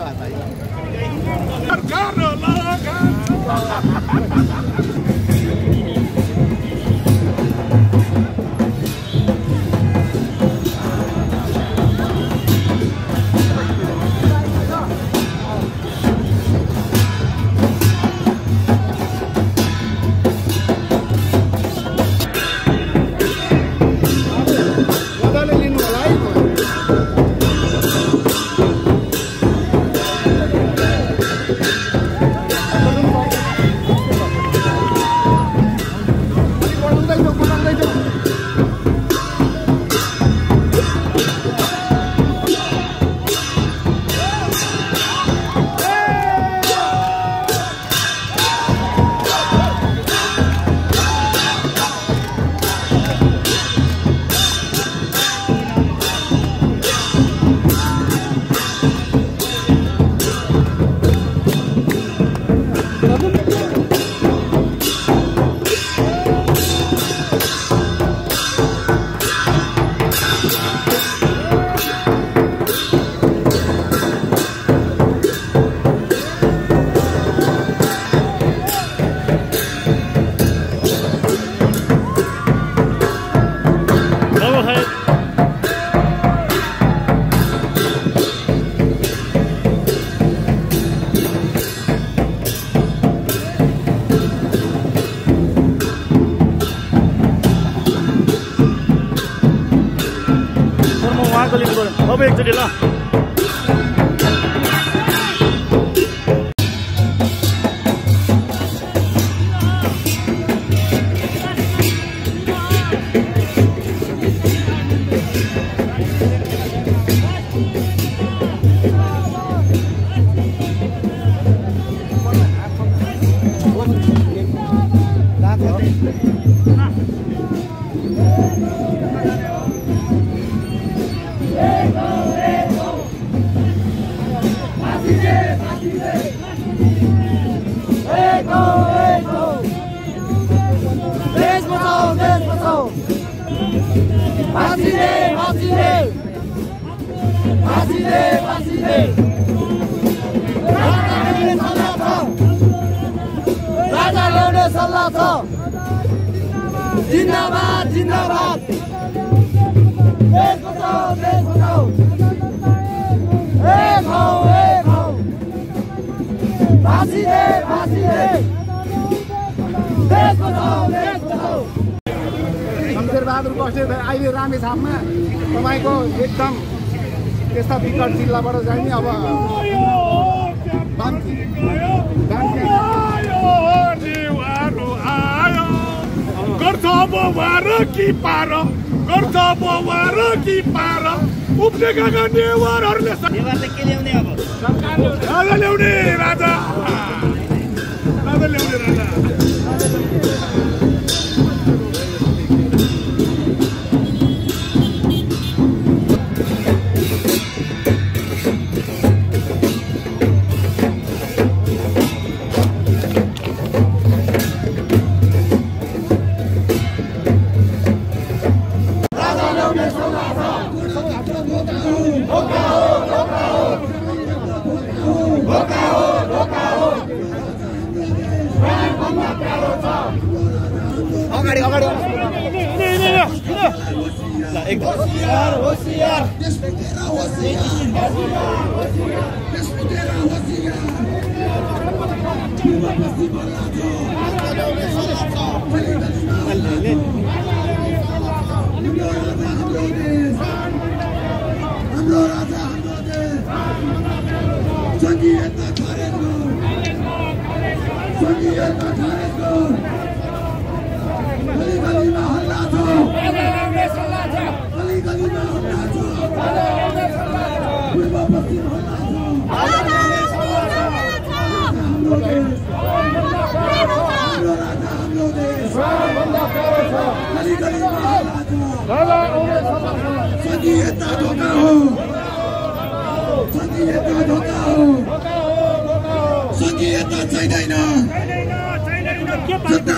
धन्यवाद भाइ Vamos ver aqui. सल्लाह छ जिन्दाबाद जिन्दाबाद देश बचाओ देश बचाओ एक हौ एक हौ फाँसी दे फाँसी दे देश बचाओ देश बचाओ शमशेर बहादुर बस्नेत अहिले रामेछापमा तपाईँको एकदम त्यस्ता विकट जिल्लाबाट चाहिँ नि अब बान्की बान्की गर्छ बवार कि पार गर्छ बवार कि पार उब्जेका नेवारहरूले राजा ल्याउने अगाडि अगाडि हाम्रो राजा हाम्रो देश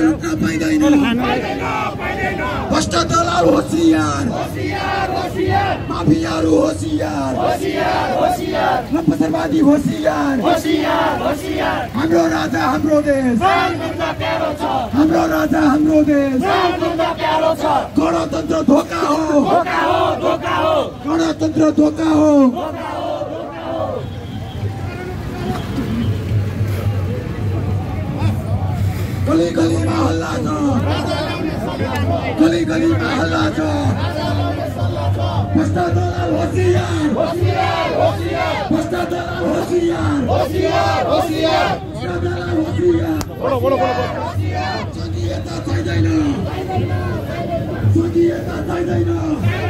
रुक्न पाइँदैन भ्रष्ट दलाल होसियार माफियाहरू होसियार लम्पसरवादी होसियार हाम्रो राजा हाम्रो देश हाम्रो राजा हाम्रो देश गणतन्त्र धोका हो गणतन्त्र धोका हो गली गलीमा हल्ला छ गली गलीमा हल्ला छ भ्रष्ट दलाल होसियार भ्रष्ट दलाल होसियार भ्रष्ट दलाल होसियार सङ्घीयता चाहिँदैन सङ्घीयता चाहिँदैन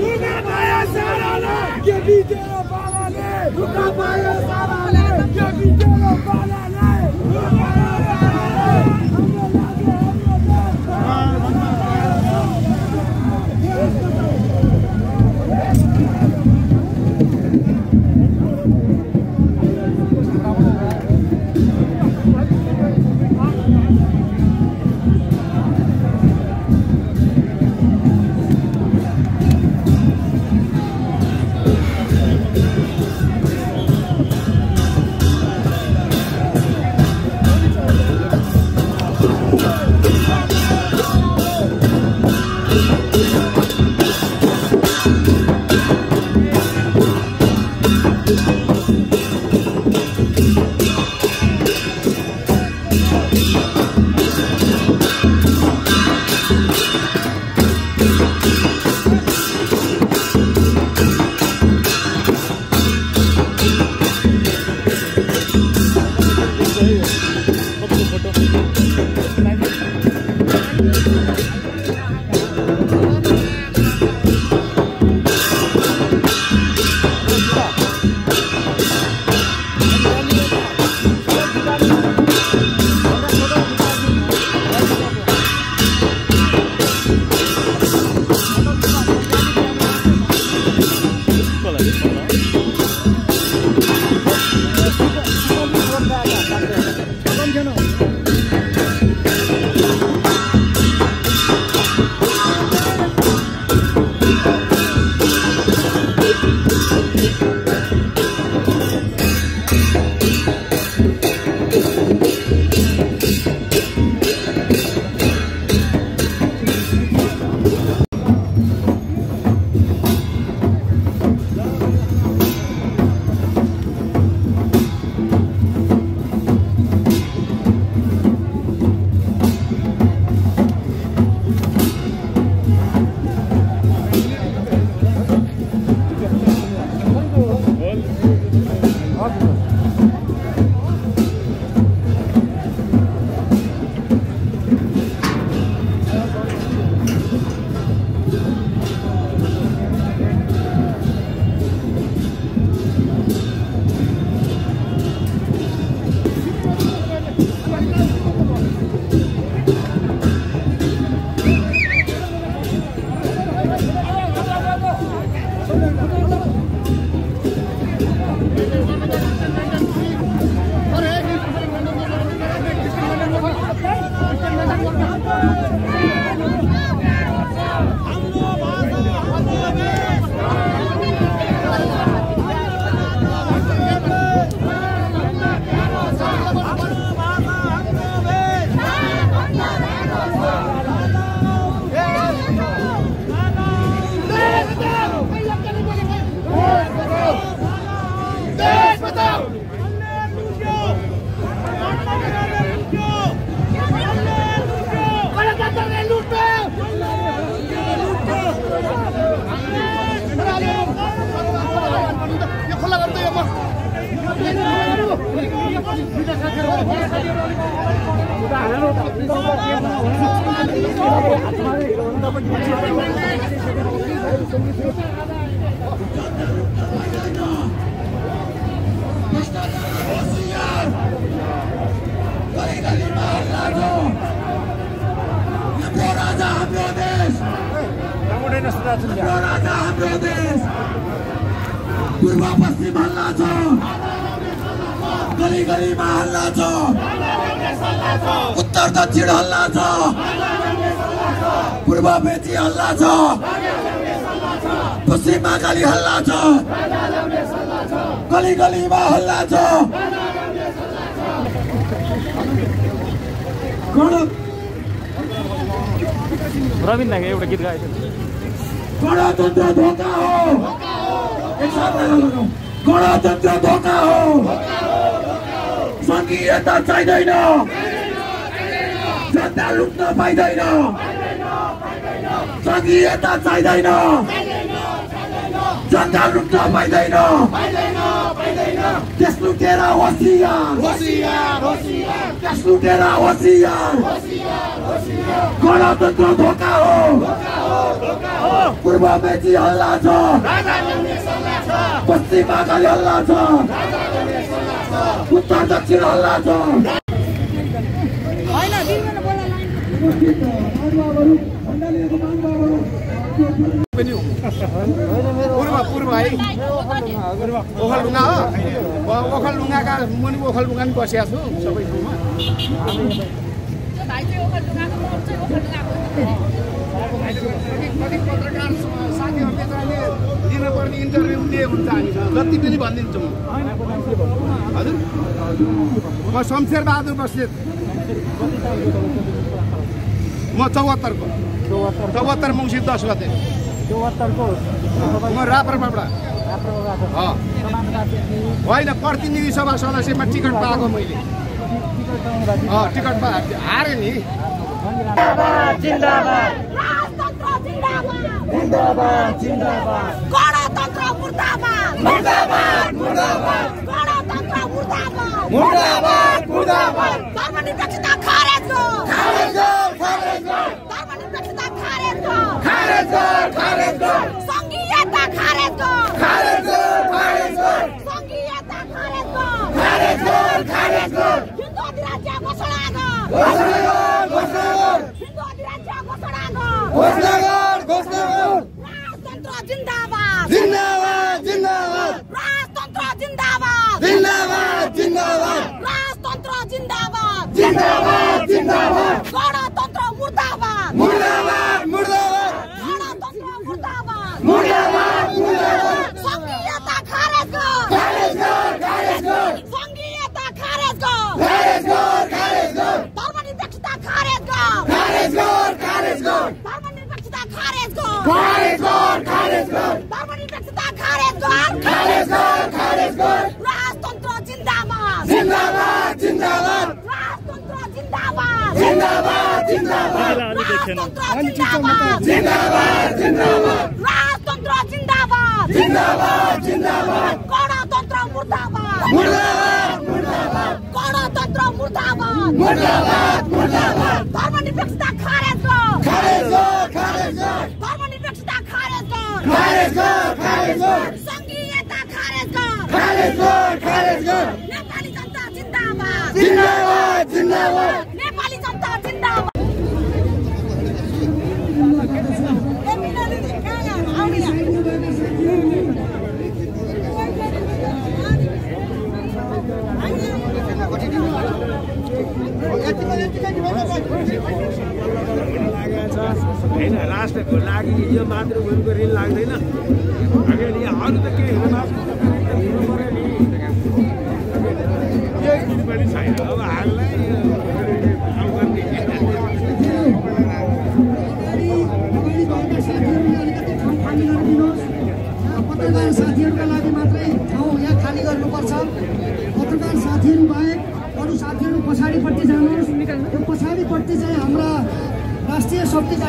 Mwen pa yon sa vane, ke vide yon pa lane हाम्रो देश हाम्रो देश पूर्व पश्चिम हल्ला छ गली गलीमा हल्ला छ उत्तर दक्षिण हल्ला छ पूर्व मेची हल्ला छ पश्चिममा खाली हल्ला छ गली गलीमा हल्ला छ गण- रविन नागे एउटा गीत गाएको गणतन्त्र धोका हो। गणतन्त्र धोका हो। सङ्घीयता चाहिँदैन जनता लुट्न पाइँदैन। सङ्घीयता चाहिँदैन जनता लुट्न पाइँदैन। देश लुटेर देश लुटेर गणतन्त्र धोका हो। पूर्व मेची हल्ला छ। पश्चिममा खालि हल्ला छ उत्तर दक्षिण हल्ला छ पूर्व पूर्व है ओखलढुङ्गा हो ओखलढुङ्गाका मुनि ओखलढुङ्गा पनि बसिया छु सबै ठाउँमा साथीहरूले दिनुपर्ने इन्टरभ्यू दिए हुन्छ हामीसँग जति पनि भनिदिन्छु। म हजुर? म शमशेर बहादुर बस्नेत। म चौहत्तरको। चौहत्तर मङ्सिर दस गते। म राप्रपाबाट। होइन प्रतिनिधि सभा सदस्यमा टिकट पाएको मैले। टिकट पा हारेँ नि। गणतन्त्र मुर्दाबाद मुर्दाबाद मुर्दाबाद गणतन्त्र मुर्दाबाद मुर्दाबाद मुर्दाबाद धर्मनिरपेक्षता खारेज गो खारेज गो खारेज गो धर्मनिरपेक्षता खारेज गो खारेज गो खारेज गो संघीयता खारेज गो खारेज गो खारेज गो संघीयता खारेज गो खारेज गो खारेज गो हिन्दू अधिराज्य घोषणा गो घोषणा गो घोषणा गो हिन्दू अधिराज्य घोषणा गो घोषणा गो घोषणा गो राजतन्त्र जिन्दाबाद जिन्दाबाद जिन्दाबाद राजतन्त्र जिन्दाबाद जिन्दाबाद जिन्दाबाद राजतन्त्र जिन्दाबाद जिन्दाबाद जिन्दाबाद गणतन्त्र मुर्दाबाद मुर्दाबाद मुर्दाबाद गणतन्त्र मुर्दाबाद मुर्दाबाद मुर्दाबाद संघीयता खारेज गर खारेज गर खारेज गर संघीयता खारेज गर खारेज गर खारेज गर धर्मनिरपेक्षता खारेज गर खारेज गर खारेज गर धर्मनिरपेक्षता खारेज गर खारेज गर खारेज गर धर्मनिरपेक्षता खारेज गर खारेज गर खारेज गर राजतन्त्र जिन्दाबाद जिन्दाबाद जिन्दाबाद राजतन्त्र जिन्दाबाद जिन्दाबाद जिन्दाबाद अलिक एकछिन। राजतन्त्र जिन्दाबाद जिन्दाबाद जिन्दाबाद गणतन्त्र मुर्दाबाद मुर्दाबाद मुर्दाबाद गणतन्त्र मुर्दाबाद मुर्दाबाद मुर्दाबाद धर्मनिरपेक्षता खारेज गर खारेज गर खारेज गर धर्मनिरपेक्षता खारेज गर खारेज गर खारेज गर संघीयता खारेज गर खारेज गर खारेज गर नेपाली जनता जिन्दाबाद जिन्दाबाद जिन्दाबाद नेपाली जनता जिन्दाबाद होइन राष्ट्रको लागि यो मातृभूमिको ऋण लाग्दैन। अगाडि अरू त के हुन हुनु पऱ्यो नि केही किन पनि छैन अब हामीलाई पत्रकार साथीहरूका लागि मात्रै ठाउँ यहाँ खाली गर्नुपर्छ। पत्रकार साथीहरू बाहेक अरू साथीहरू पछाडिपट्टि जानुहोस् त्यो पछाडिपट्टि चाहिँ हाम्रा राष्ट्रिय शक्तिका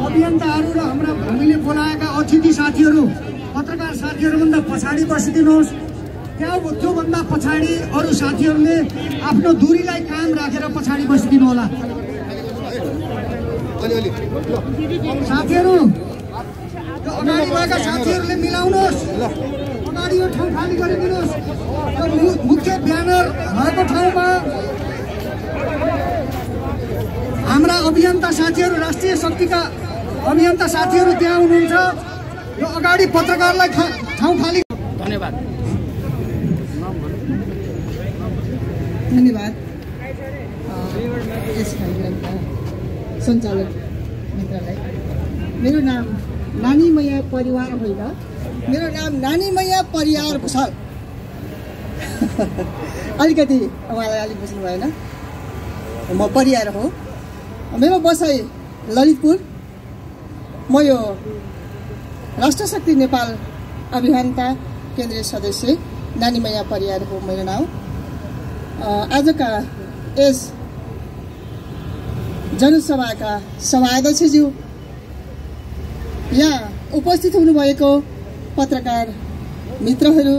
अभियन्ताहरू र हाम्रा हामीले बोलाएका अतिथि साथीहरू पत्रकार साथीहरूभन्दा पछाडि बसिदिनुहोस् त्यहाँ त्योभन्दा पछाडि अरू साथीहरूले आफ्नो दुरीलाई कायम राखेर पछाडि बसिदिनु होला साथीहरू अगाडि गएका साथीहरूले मिलाउनुहोस् अगाडि यो ठाउँ खाली गरिदिनुहोस्। मुख्य ब्यानर भएको ठाउँमा हाम्रा अभियन्ता साथीहरू राष्ट्रिय शक्तिका अभियन्ता साथीहरू त्यहाँ हुनुहुन्छ। यो अगाडि पत्रकारलाई ठाउँ खाली धन्यवाद। धन्यवाद। यस कार्यक्रमका सञ्चालक मित्रलाई। मेरो नाम नानीमय परिवार होइन मेरो नाम नानीमय परिवार भूषाल अलिकति उहाँलाई अलिक बुझ्नु भएन। म परिवार हो। मेरो बसाइ ललितपुर। म यो राष्ट्रशक्ति नेपाल अभियानका केन्द्रीय सदस्य नानीमय परिवार हो मेरो अ, आजका यस जनसभाका सभाध्यक्षज्यू यहाँ उपस्थित हुनुभएको पत्रकार मित्रहरू